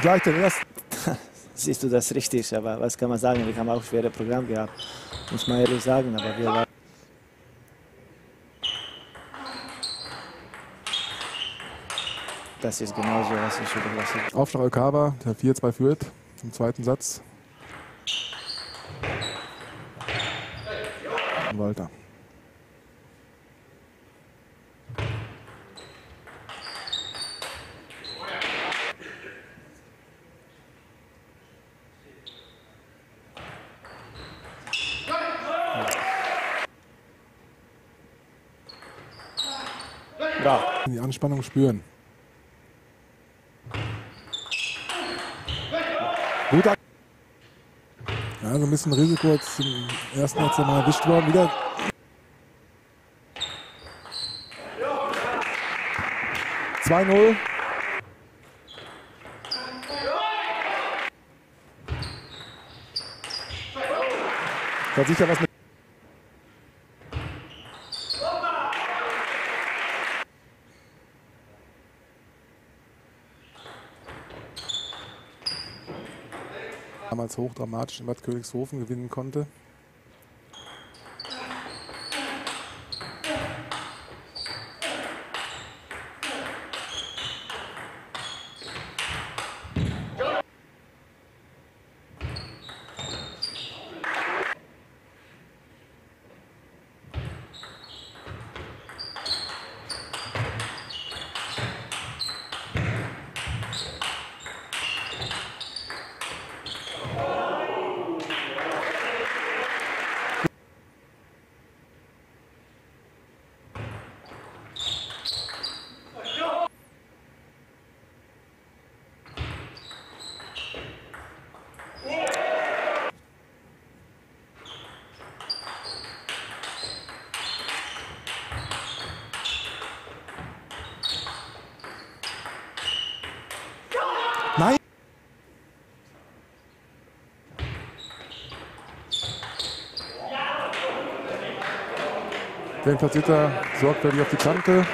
Gleich den ersten. Siehst du das richtig, aber was kann man sagen? Wir haben auch schwere Programm gehabt, muss man ehrlich sagen, aber wir waren Das ist genauso, was ich überlasse. Aufschlag Okawa, der 4-2 führt im zweiten Satz. Walter. Bravo. Die Anspannung spüren. Guter. Ja, so ein bisschen Risiko jetzt im ersten jetzt mal erwischt worden. Wieder. Zwei null. Da sicher was mit. Damals hochdramatisch in Bad Königshofen gewinnen konnte. Den platziert er sorgfältig auf die Kante.